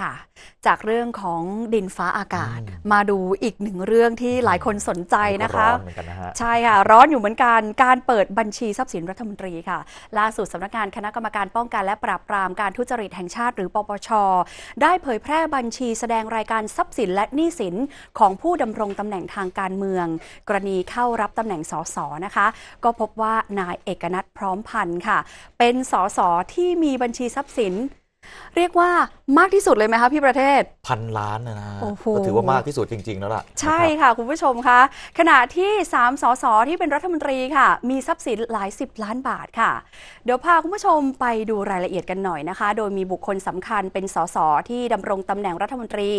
ค่ะ จากเรื่องของดินฟ้าอากาศอืมมาดูอีกหนึ่งเรื่องที่หลายคนสนใจนะคะร้อนเหมือนกันนะฮะใช่ค่ะ ร้อนอยู่เหมือนกันการเปิดบัญชีทรัพย์สินรัฐมนตรีค่ะ ล่าสุดสำนักงานคณะกรรมการป้องกันและปราบปรามการทุจริตแห่งชาติหรือปปช ได้เผยแพร่บัญชีแสดงรายการทรัพย์สินและหนี้สินของผู้ดำรงตำแหน่งทางการเมือง กรณีเข้ารับตำแหน่งสสนะคะ ก็พบว่านายเอกนัทพร้อมพันธ์ค่ะ เป็นสสที่มีบัญชีทรัพย์สิน เรียกว่า มากที่สุดเลยไหมคะพี่ประเทศ พันล้านนะนะฮะโอ้โห ก็ถือว่ามากที่สุดจริง ๆ แล้วล่ะใช่นะครับค่ะ คุณผู้ชมคะขณะที่ 3สสที่เป็นรัฐมนตรีค่ะ มีทรัพย์สินหลายสิบล้านบาทค่ะ เดี๋ยวพาคุณผู้ชมไปดูรายละเอียดกันหน่อยนะคะ โดยมีบุคคลสำคัญเป็นสสที่ดำรงตำแหน่งรัฐมนตรี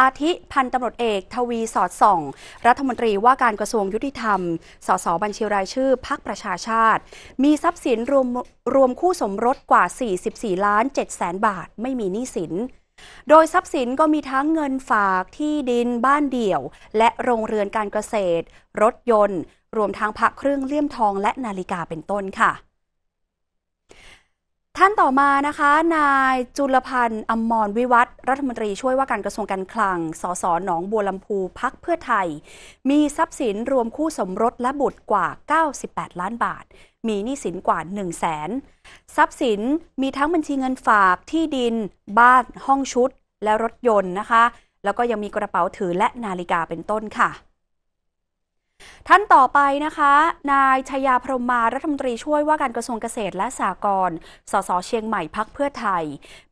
อาทิพันตำรวจเอก ทวีสอดส่อง รัฐมนตรีว่าการกระทรวงยุติธรรม สสบัญชีรายชื่อพักประชาชาติ มีทรัพย์สินรวมรวมคู่สมรสกว่า 44 ล้าน7แสนบาท ไม่มีหนี้สินโดยทรัพย์สินก็มีทั้งเงินฝากที่ดินบ้านเดี่ยว และโรงเรือนการเกษตร รถยนต์ รวมทั้งพระเครื่องเลี่ยมทองและนาฬิกาเป็นต้นค่ะ ท่านต่อมานะคะ นายจุลพันธ์อมรวิวัฒรัฐมนตรีช่วยว่าการกระทรวงการคลัง สสหนองบัวลำพูพักเพื่อไทย มีทรัพย์สินรวมคู่สมรสและบุตรกว่า 98 ล้านบาท มีหนี้สินกว่า 1 0 0 0 0แสนทรัพย์สินมีทั้งบัญชีเงินฝากที่ดิน บ้านห้องชุด และรถยนต์นะคะ แล้วก็ยังมีกระเป๋าถือและนาฬิกาเป็นต้นค่ะ ท่านต่อไปนะคะ นายชยาพรมมารัฐมนตรีช่วยว่าการกระทรวงเกษตรและสหกรณ์ สสเชียงใหม่พักเพื่อไทย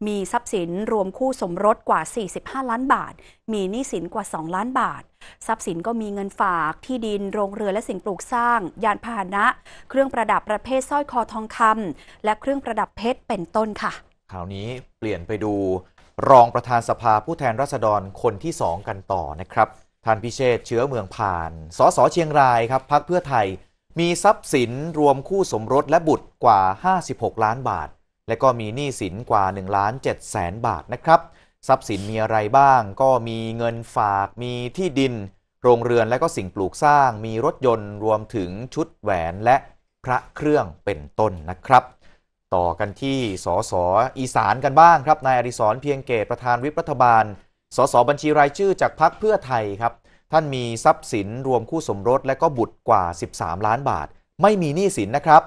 มีทรัพย์สินรวมคู่สมรสกว่า 45 ล้านบาท มีหนี้สินกว่า 2 ล้านบาท ทรัพย์สินก็มีเงินฝากที่ดินโรงเรือและสิ่งปลูกสร้าง ยานพาหนะ เครื่องประดับประเภทสร้อยคอทองคำและเครื่องประดับเพชรเป็นต้นค่ะคราวนี้เปลี่ยนไปดู รองประธานสภาผู้แทนราษฎรคนที่2กันต่อนะครับ ท่านพิเชษเชื้อเมืองผ่าน สสเชียงรายครับพักเพื่อไทย มีทรัพย์สินรวมคู่สมรสและบุตรกว่า 56 ล้านบาท และก็มีหนี้สินกว่า1ล้าน7แสนบาทนะครับ ทรัพย์สินมีอะไรบ้าง ก็มีเงินฝาก มีที่ดิน โรงเรือนและก็สิ่งปลูกสร้าง มีรถยนต์รวมถึงชุดแหวนและพระเครื่องเป็นต้นนะครับ ต่อกันที่สสอีสานกันบ้างครับ นายอดิศรเพียงเกตประธานวิปรัฐบาล สสบัญชีรายชื่อจากพรรคเพื่อไทยครับ ท่านมีทรัพย์สินรวมคู่สมรสและก็บุตรกว่า 13 ล้านบาท ไม่มีหนี้สินนะครับ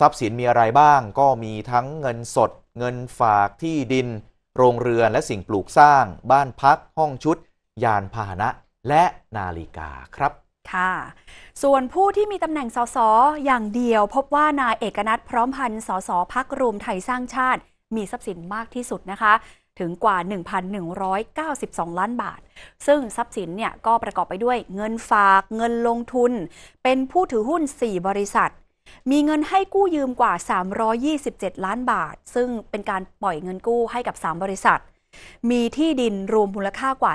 ทรัพย์สินมีอะไรบ้าง ก็มีทั้งเงินสด เงินฝากที่ดิน โรงเรือนและสิ่งปลูกสร้าง บ้านพัก ห้องชุด ยานพาหนะ และนาฬิกาครับค่ะส่วนผู้ที่มีตำแหน่งสสอย่างเดียว พบว่านายเอกนัทพร้อมพันธ์สสพักรวมไทยสร้างชาติ มีทรัพย์สินมากที่สุดนะคะ ถึงกว่า 1,192 ล้านบาท ซึ่งทรัพย์สินเนี่ยก็ประกอบไปด้วยเงินฝากเงินลงทุน เป็นผู้ถือหุ้น 4 บริษัท มีเงินให้กู้ยืมกว่า 327 ล้านบาท ซึ่งเป็นการปล่อยเงินกู้ให้กับ 3 บริษัทมีที่ดินรวมมูลค่ากว่า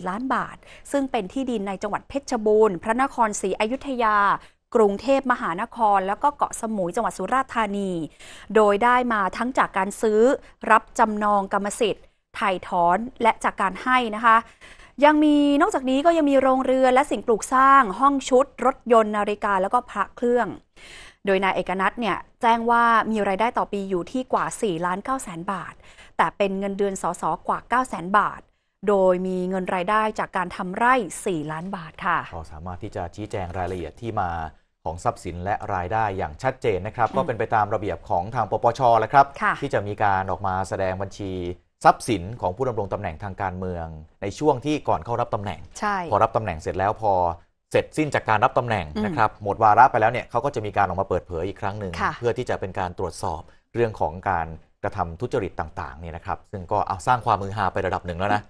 724 ล้านบาท ซึ่งเป็นที่ดินในจังหวัดเพชรบูรณ์ พระนครศรีอยุธยา กรุงเทพมหานคร แล้วก็เกาะสมุยจังหวัดสุราษฎร์ธานี โดยได้มาทั้งจากการซื้อรับจำนองกรรมสิทธิ์ถ่ายถอนและจากการให้นะคะ ยังมีนอกจากนี้ก็ยังมีโรงเรือนและสิ่งปลูกสร้างห้องชุด รถยนต์นาฬิกาแล้วก็พระเครื่อง โดยนายเอกนัทเนี่ยแจ้งว่ามีรายได้ต่อปีอยู่ที่กว่า4ล้าน9แสนบาท แต่เป็นเงินเดือนสสกว่า9แสนบาทโดยมีเงินรายได้จากการทำไร่ 4 ล้านบาทค่ะก็สามารถที่จะชี้แจงรายละเอียดที่มา ของทรัพย์สินและรายได้อย่างชัดเจนนะครับ ก็เป็นไปตามระเบียบของทางปปชแหละครับค่ะที่จะมีการออกมาแสดงบัญชีทรัพย์สินของผู้ดำรงตำแหน่งทางการเมือง ในช่วงที่ก่อนเข้ารับตำแหน่งใช่พอรับตำแหน่งเสร็จแล้วพอเสร็จสิ้นจากการรับตำแหน่งอืมนะครับหมดวาระไปแล้วเนี่ยเขาก็จะมีการออกมาเปิดเผยอีกครั้งหนึ่งค่ะเพื่อที่จะเป็นการตรวจสอบเรื่องของการกระทำทุจริตต่างๆเนี่ยนะครับ ซึ่งก็เอาสร้างความมือฮาไประดับหนึ่งแล้วนะ